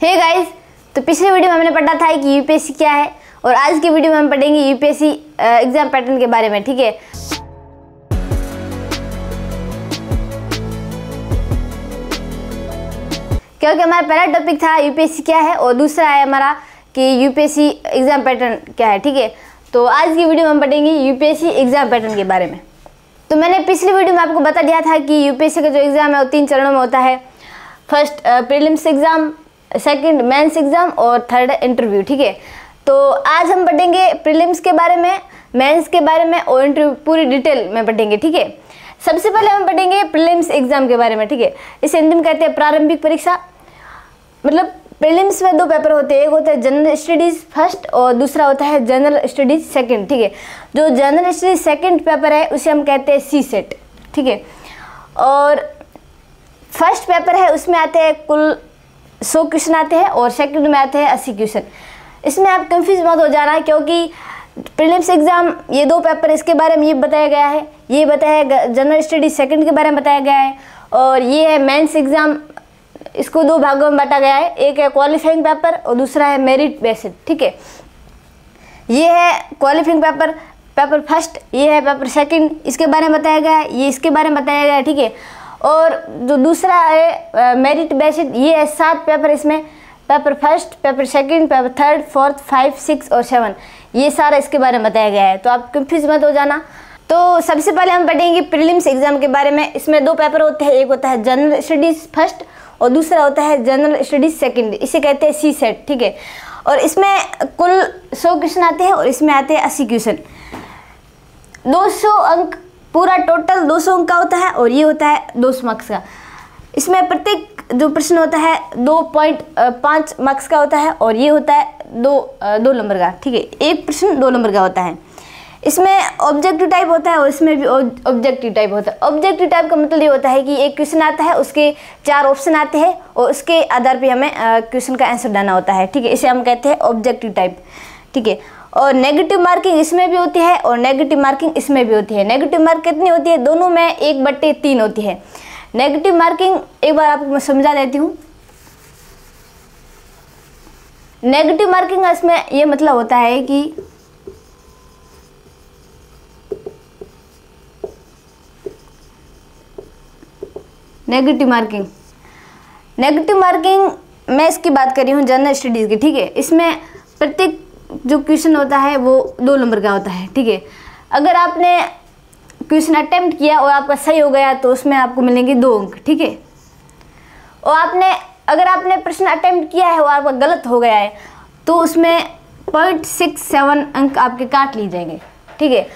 हे hey guys तो पिछले video में हमने पढ़ा था कि यूपीएससी क्या है, और आज की वीडियो में हम पढ़ेंगे यूपीएससी एग्ज़ाम पैटर्न के बारे में, ठीक है? क्योंकि हमारा पहला टॉपिक था यूपीएससी क्या है, और दूसरा है हमारा कि यूपीएससी एग्ज़ाम पैटर्न क्या है, ठीक है? तो आज की वीडियो में हम पढ़ेंगे यूपीएससी एग्ज़ाम पैटर्न के बारे में। तो मैंने पिछली वीडियो में आपको बता दिया था कि यूपीएससी का जो एग्ज़ाम है वो तीन चरणों में होता है। First prelims exam second mains exam और थर्ड इंटरव्यू ठीक है? तो आज हम पढ़ेंगे प्रीलिम्स के बारे में मेंस के बारे में और इंटरव्यू पूरी डिटेल में पढ़ेंगे, ठीक है? सबसे पहले हम पढ़ेंगे प्रीलिम्स एग्ज़ाम के बारे में, ठीक है? इसे हिंदी में कहते हैं प्रारंभिक परीक्षा। मतलब प्रीलिम्स में दो पेपर होते हैं, एक होता है जनरल स्टडीज़ फ़र्स्ट और दूसरा होता है जनरल स्टडीज़ सेकंड ठीक है? जो जनरल स्टडीज़ सेकंड पेपर है, उसे हम कहते हैं सी सेट ठीक है? और फ़र्स्ट पेपर है, उसमें आते हैं कुल सौ क्वेश्चन आते हैं और सेकंड में आते हैं अस्सी क्वेश्चन। इसमें आप कंफ्यूज मत हो जाना क्योंकि प्रीलिम्स एग्ज़ाम ये दो पेपर इसके बारे में ये बताया गया है, ये बताया जनरल स्टडीज़ सेकंड के बारे में बताया गया है और ये है मेंस एग्ज़ाम इसको दो भागों में बांटा गया है, एक है क्वालिफाइंग पेपर और दूसरा है मेरिट बेसिड ठीक है? ये है क्वालिफाइंग पेपर पेपर फ़र्स्ट ये है पेपर सेकंड इसके बारे में बताया गया है, ये इसके बारे में बताया गया है, ठीक है? और जो दूसरा है मेरिट बेसिड ये है सात पेपर इसमें paper first paper second paper third fourth five six और सेवन ये सारा इसके बारे में बताया गया है तो आप कंफ्यूज मत हो जाना। तो सबसे पहले हम पढ़ेंगे प्रीलिम्स एग्ज़ाम के बारे में। इसमें दो पेपर होते हैं, एक होता है जनरल स्टडीज़ फ़र्स्ट और दूसरा होता है जनरल स्टडीज़ सेकंड इसे कहते हैं सी सेट ठीक है? और इसमें कुल सौ क्वेश्चन आते हैं और इसमें आते हैं अस्सी क्वेश्चन 200 अंक पूरा टोटल 200 अंक का होता है और ये होता है दो सौ मार्क्स का। इसमें प्रत्येक जो प्रश्न होता है दो पॉइंट पाँच मार्क्स का होता है और ये होता है दो दो नंबर का। ठीक है, एक प्रश्न दो नंबर का होता है। इसमें ऑब्जेक्टिव टाइप होता है और इसमें भी ऑब्जेक्टिव टाइप होता है। ऑब्जेक्टिव टाइप का मतलब ये होता है कि एक क्वेश्चन आता है, उसके चार ऑप्शन आते हैं और उसके आधार पे हमें क्वेश्चन का आंसर देना होता है। ठीक है, इसे हम कहते हैं ऑब्जेक्टिव टाइप ठीक है और नेगेटिव मार्किंग इसमें भी होती है और नेगेटिव मार्किंग इसमें भी होती है। नेगेटिव मार्क कितनी होती है? दोनों में एक बट्टे तीन होती है। नेगेटिव मार्किंग एक बार आपको मैं समझा देती हूँ। नेगेटिव मार्किंग इसमें ये मतलब होता है कि नेगेटिव मार्किंग नेगेटिव मार्किंग मैं इसकी बात कर रही हूँ जनरल स्टडीज़ की, ठीक है? इसमें प्रत्येक जो क्वेश्चन होता है वो दो नंबर का होता है, ठीक है? अगर आपने क्वेश्चन अटेम्प्ट किया और आपका सही हो गया तो उसमें आपको मिलेंगे दो अंक, ठीक है? और आपने, अगर आपने प्रश्न अटेम्प्ट किया है और आपका गलत हो गया है तो उसमें पॉइंट सिक्स सेवन अंक आपके काट लिए जाएँगे, ठीक है?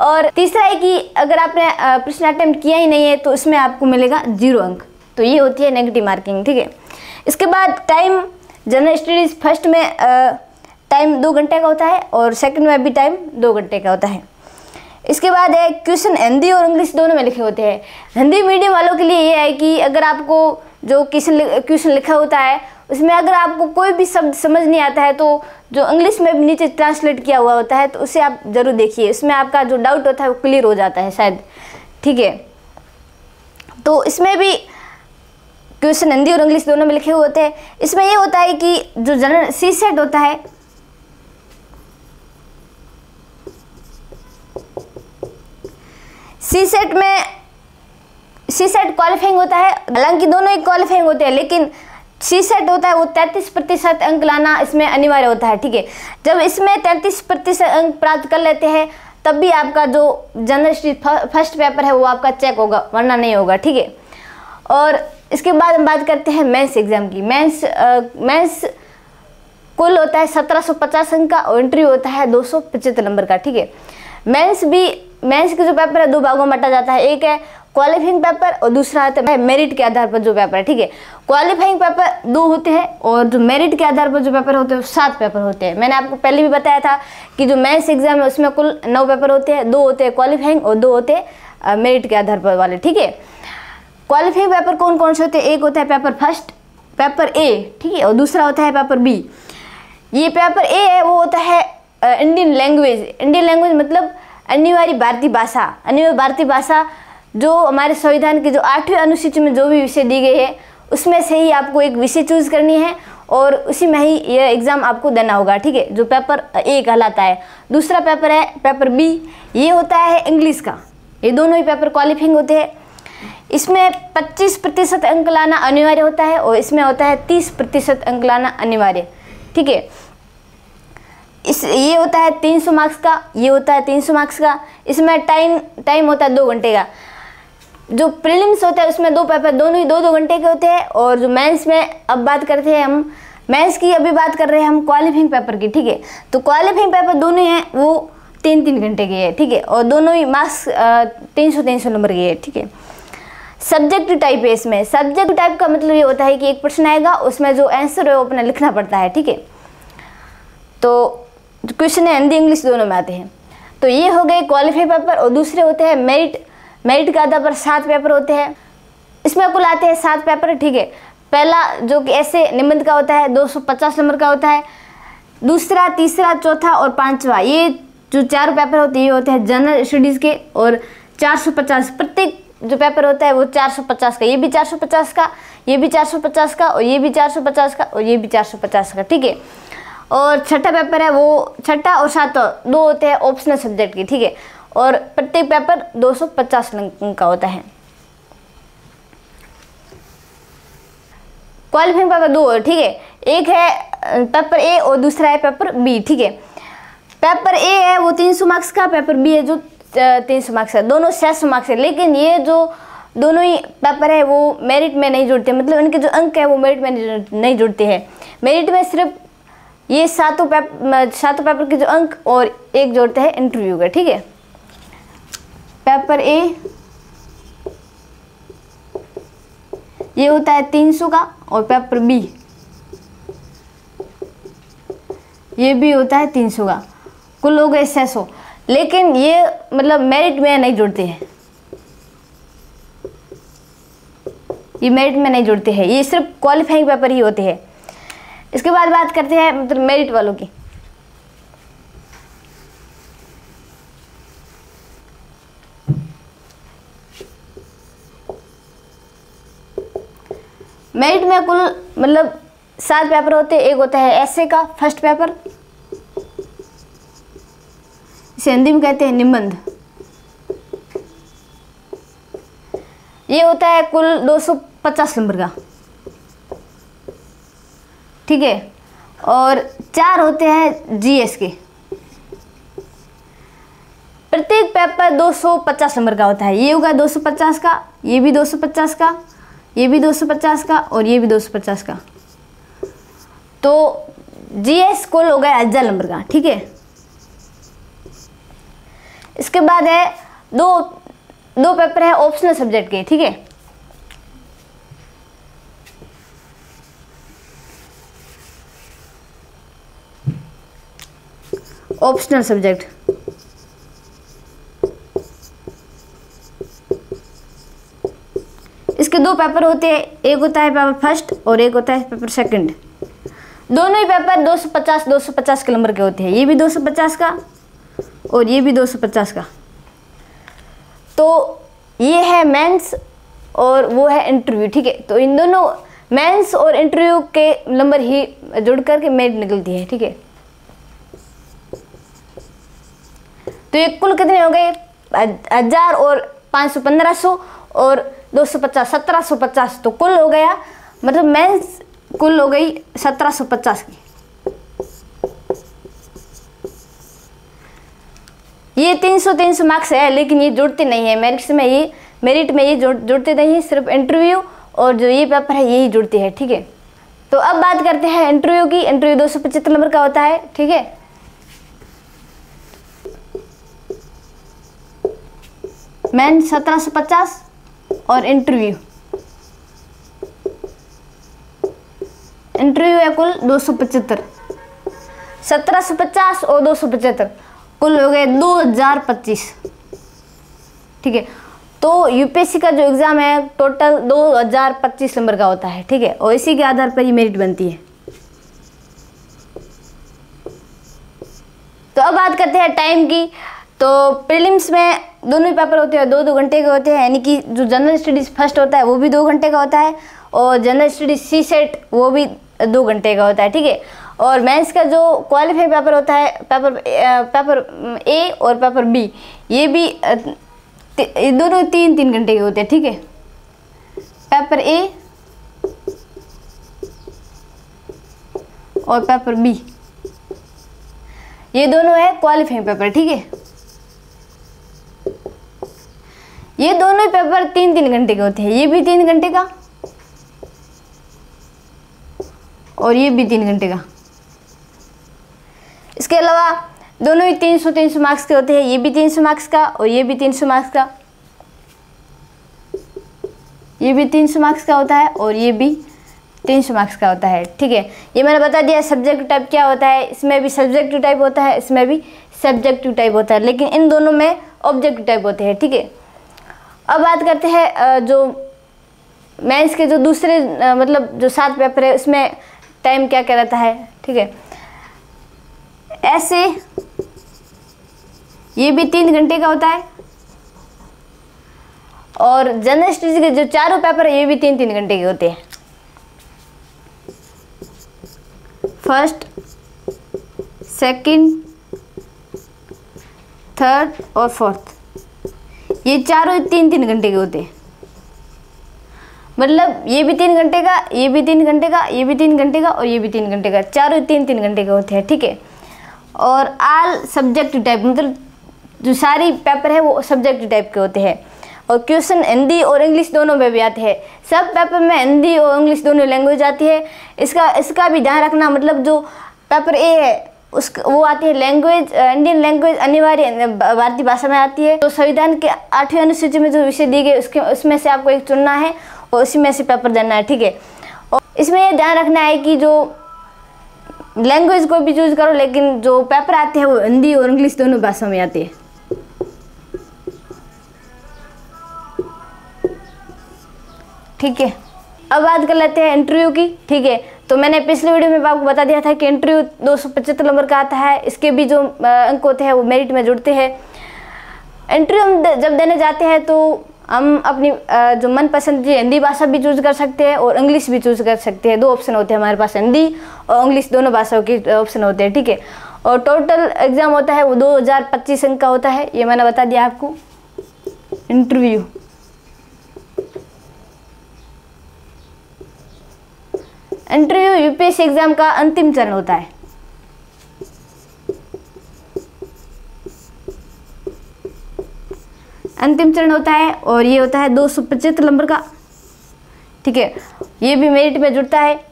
और तीसरा है कि अगर आपने प्रश्न अटैम्प्ट किया ही नहीं है तो इसमें आपको मिलेगा ज़ीरो अंक। तो ये होती है नेगेटिव मार्किंग, ठीक है? इसके बाद टाइम, जनरल स्टडीज़ फ़र्स्ट में टाइम दो घंटे का होता है और सेकंड में भी टाइम दो घंटे का होता है। इसके बाद है क्वेश्चन हिंदी और इंग्लिश दोनों में लिखे होते हैं। हिंदी मीडियम वालों के लिए ये है कि अगर आपको जो क्वेश्चन क्वेश्चन लिखा होता है, उसमें अगर आपको कोई भी शब्द समझ नहीं आता है तो जो इंग्लिश में भी नीचे ट्रांसलेट किया हुआ होता है तो उसे आप ज़रूर देखिए। उसमें आपका जो डाउट होता है, वो क्लियर हो जाता है शायद। ठीक है? तो इसमें भी क्वेश्चन हिंदी और इंग्लिश दोनों में लिखे हुए होते हैं। इसमें ये होता है कि जो जनरल सी सेट होता है सी सेट में सी सेट क्वालिफाइंग होता है। हालाँकि दोनों ही क्वालिफाइंग होते हैं, लेकिन सी सेट होता है, वो तैंतीस प्रतिशत अंक लाना इसमें अनिवार्य होता है, ठीक है? जब इसमें तैंतीस प्रतिशत अंक प्राप्त कर लेते हैं, तब भी आपका जो जनरल स्टडी फ़र्स्ट पेपर है, वो आपका चेक होगा, वरना नहीं होगा, ठीक है? और इसके बाद हम बात करते हैं मेंस एग्ज़ाम की। मेंस मेंस कुल होता है सत्रह सौ पचास अंक का, और इंटरव्यू होता है दो सौ पचहत्तर नंबर का, ठीक है? मेंस भी मेंस के जो पेपर है, दो भागों में बांटा जाता है। एक है क्वालिफाइंग पेपर और दूसरा आता है मेरिट के आधार पर जो पेपर है, ठीक है? क्वालिफाइंग पेपर दो होते हैं और जो मेरिट के आधार पर जो पेपर होते हैं सात पेपर होते हैं। मैंने आपको पहले भी बताया था कि जो मेंस एग्ज़ाम है, उसमें कुल नौ पेपर होते हैं। दो होते हैं क्वालिफाइंग और दो होते हैं मेरिट के आधार पर वाले, ठीक है? क्वालिफाइंग पेपर कौन कौन से होते हैं? एक होता है पेपर फ़र्स्ट पेपर ए ठीक है? और दूसरा होता है पेपर बी ये पेपर ए है, वो होता है इंडियन लैंग्वेज इंडियन लैंग्वेज मतलब अनिवार्य भारतीय भाषा, अनिवार्य भारतीय भाषा जो हमारे संविधान की जो आठवीं अनुसूची में जो भी विषय दी गई है, उसमें से ही आपको एक विषय चूज़ करनी है और उसी में ही यह एग्ज़ाम आपको देना होगा, ठीक है? जो पेपर ए कहलाता है। दूसरा पेपर है पेपर बी ये होता है इंग्लिश का। ये दोनों ही पेपर क्वालिफाइंग होते हैं। इसमें 25 प्रतिशत अंक लाना अनिवार्य होता है और इसमें होता है 30 प्रतिशत अंक लाना अनिवार्य, ठीक है? इस, ये होता है 300 मार्क्स का, ये होता है 300 मार्क्स का। इसमें टाइम टाइम होता है दो घंटे का। जो प्रीलिम्स होता है, उसमें दो पेपर दोनों ही दो दो घंटे के होते हैं। और जो मेंस में अब बात करते हैं हम मेंस की अभी बात कर रहे हैं हम क्वालिफाइंग पेपर की, ठीक है? तो क्वालिफाइंग पेपर दोनों ही हैं वो तीन तीन घंटे के है, ठीक है? और दोनों ही मार्क्स तीन सौ तीन सौ नंबर के है, ठीक है? सब्जेक्ट टाइप है इसमें। सब्जेक्ट टाइप का मतलब ये होता है कि एक प्रश्न आएगा, उसमें जो आंसर है वो अपना लिखना पड़ता है, ठीक है? तो क्वेश्चन है, हिंदी, इंग्लिश दोनों में आते हैं। तो ये हो गए क्वालिफाई पेपर और दूसरे होते हैं मेरिट मेरिट के आधार पर सात पेपर होते हैं। इसमें कुल आते हैं सात पेपर ठीक है। पहला जो कि ऐसे निबंध का होता है 250 नंबर का होता है। दूसरा, तीसरा, चौथा और पांचवा, ये जो चार पेपर होते हैं, ये होते हैं जनरल स्टडीज़ के और 450 प्रत्येक जो पेपर होता है वो 450 का, ये भी 450 का, ये भी 450 का और ये भी 450 का और ये भी 450 का, ठीक है। और छठा पेपर है वो छठा और सातवा, दो होते हैं ऑप्शनल सब्जेक्ट के, ठीक है? और प्रत्येक पेपर 250 अंक का होता है। क्वालिफाइंग पेपर दो, ठीक है? एक है पेपर ए और दूसरा है पेपर बी ठीक है? पेपर ए है वो 300 मार्क्स का पेपर बी है जो तीन सौ मार्क्स है दोनों छः सौ मार्क्स है, लेकिन ये जो दोनों ही पेपर है वो मेरिट में नहीं जुड़ते मतलब इनके जो अंक है वो मेरिट में नहीं जुड़ते हैं। मेरिट में सिर्फ़ ये सातों पेपर सातों पेपर के जो अंक और एक जोड़ते हैं इंटरव्यू का, ठीक है? पेपर ए ये होता है तीन सौ का और पेपर बी ये भी होता है तीन सौ का। कुल हो गए छः सौ। लेकिन ये मतलब मेरिट में नहीं जुड़ते हैं। ये मेरिट में नहीं जुड़ते हैं। ये सिर्फ़ क्वालिफाइंग पेपर ही होते हैं। इसके बाद बात करते हैं मतलब मेरिट वालों की। मेरिट में कुल मतलब सात पेपर होते हैं एक होता है ऐसे का फ़र्स्ट पेपर इसे हिंदी में कहते हैं निबंध। ये होता है कुल 250 नंबर का। ठीक है? और चार होते हैं जीएस के। प्रत्येक पेपर 250 नंबर का होता है। ये होगा 250 का, ये भी 250 का, ये भी 250 का और ये भी 250 का। तो जीएस कुल हो गया हज़ार नंबर का, ठीक है? इसके बाद है दो दो पेपर है ऑप्शनल सब्जेक्ट के, ठीक है? ऑप्शनल सब्जेक्ट इसके दो पेपर होते हैं। एक होता है पेपर फ़र्स्ट और एक होता है पेपर सेकंड दोनों ही पेपर 250 250 के नंबर के होते हैं। ये भी 250 का और ये भी 250 का। तो ये है मेंस और वो है इंटरव्यू ठीक है? तो इन दोनों मेंस और इंटरव्यू के नंबर ही जुड़ करके मेरिट निकलती है, ठीक है? तो ये कुल कितने हो गए? हज़ार और पाँच सौ पंद्रह सौ और दो सौ पचास, सत्रह सौ पचास तो कुल हो गया। मतलब मेंस कुल हो गई सत्रह सौ पचास की। ये तीन सौ तीन सौ मार्क्स है, लेकिन ये जुड़ते नहीं है। मेरिट में ये मेरिट में ये जुड़, जुड़ते नहीं है, सिर्फ़ इंटरव्यू और जो ये पेपर है, यही जुड़ते हैं, ठीक है? तो अब बात करते हैं इंटरव्यू की। इंटरव्यू दो सौ पचहत्तर नंबर का होता है, ठीक है? मैन सत्रह सौ पचास और इंटरव्यू इंटरव्यू है कुल दो सौ पचहत्तर। सत्रह सौ पचास और दो सौ पचहत्तर। कुल हो गए दो हज़ार पच्चीस। ठीक है? तो यूपीएससी का जो एग्ज़ाम है टोटल दो हज़ार पच्चीस नंबर का होता है। ठीक है? और इसी के आधार पर ही मेरिट बनती है। तो अब बात करते हैं टाइम की। तो प्रीलिम्स में दोनों ही पेपर होते हैं दो दो घंटे के होते हैं, यानी कि जो जनरल स्टडीज़ फ़र्स्ट होता है, वो भी दो घंटे का होता है और जनरल स्टडीज़ सी सेट वो भी दो घंटे का होता है, ठीक है? और मेंस का जो क्वालिफाई पेपर होता है पेपर पेपर ए और पेपर बी ये भी ये दोनों तीन तीन घंटे के होते हैं, ठीक है? पेपर ए और पेपर बी ये दोनों है क्वालिफाइंग पेपर ठीक है? ये दोनों पेपर तीन तीन घंटे के होते हैं। ये भी तीन घंटे का और ये भी तीन घंटे का। इसके अलावा दोनों ही तीन सौ तीन सौ मार्क्स के होते हैं। ये भी तीन सौ मार्क्स का और ये भी तीन सौ मार्क्स का। ये भी तीन सौ मार्क्स का होता है और ये भी तीन सौ मार्क्स का होता है। ठीक है, ये मैंने बता दिया सब्जेक्ट टाइप क्या होता है। इसमें भी सब्जेक्टिव टाइप होता है, इसमें भी सब्जेक्टिव टाइप होता है। लेकिन इन दोनों में ऑब्जेक्टिव टाइप होते हैं। ठीक है अब बात करते हैं जो मेंस के जो दूसरे मतलब जो सात पेपर है, उसमें टाइम क्या क्या रहता है, ठीक है? ऐसे ये भी तीन घंटे का होता है और जनरल स्टडीज़ के जो चारों पेपर है, ये भी तीन तीन घंटे के होते हैं। फ़र्स्ट, सेकंड, थर्ड और फोर्थ। ये चारों तीन तीन घंटे के होते हैं। मतलब ये भी तीन घंटे का, ये भी तीन घंटे का, ये भी तीन घंटे का और ये भी तीन घंटे का। चारों तीन तीन घंटे के होते हैं, ठीक है? और आल सब्जेक्ट टाइप मतलब जो सारी पेपर है वो सब्जेक्ट टाइप के होते हैं। और क्वेश्चन हिंदी और इंग्लिश दोनों में भी आते हैं। सब पेपर में हिंदी और इंग्लिश दोनों लैंग्वेज आती है। इसका इसका भी ध्यान रखना मतलब जो पेपर ए है उस वो आती है लैंग्वेज इंडियन लैंग्वेज अनिवार्य भारतीय भाषा में आती है। तो संविधान के आठवीं अनुसूची में जो विषय दी गई उसके, उसमें से आपको एक चुनना है और उसी में से पेपर देना है, ठीक है? और इसमें ये ध्यान रखना है कि जो लैंग्वेज को भी चूज़ करो, लेकिन जो पेपर आते हैं वो हिंदी और इंग्लिश दोनों भाषा में आते हैं। ठीक है? अब बात कर लेते हैं इंटरव्यू की, ठीक है? तो मैंने पिछले वीडियो में आपको बता दिया था कि इंटरव्यू दो सौ पचहत्तर नंबर का आता है। इसके भी जो अंक होते हैं वो मेरिट में जुड़ते हैं। इंटरव्यू हम जब देने जाते हैं तो हम अपनी जो मनपसंद हिंदी भाषा भी चूज़ कर सकते हैं और इंग्लिश भी चूज़ कर सकते हैं। दो ऑप्शन होते हैं हमारे पास, हिंदी और इंग्लिश दोनों भाषाओं के ऑप्शन होते हैं, ठीक है? और टोटल एग्ज़ाम होता है वो दो हज़ार पच्चीस अंक का होता है। ये मैंने बता दिया आपको। इंटरव्यू इंटरव्यू यूपीएससी एग्ज़ाम का अंतिम चरण होता है। अंतिम चरण होता है और ये होता है दो सौ पचहत्तर नंबर का। ठीक है, ये भी मेरिट में जुड़ता है।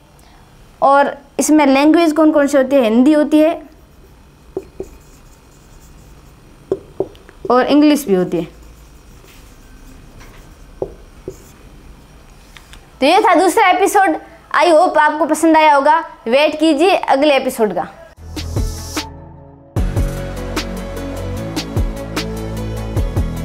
और इसमें लैंग्वेज कौन कौन सी होती है? हिंदी होती है और इंग्लिश भी होती है। तो ये था दूसरा एपिसोड आई होप आपको पसंद आया होगा। वेट कीजिए अगले एपिसोड का।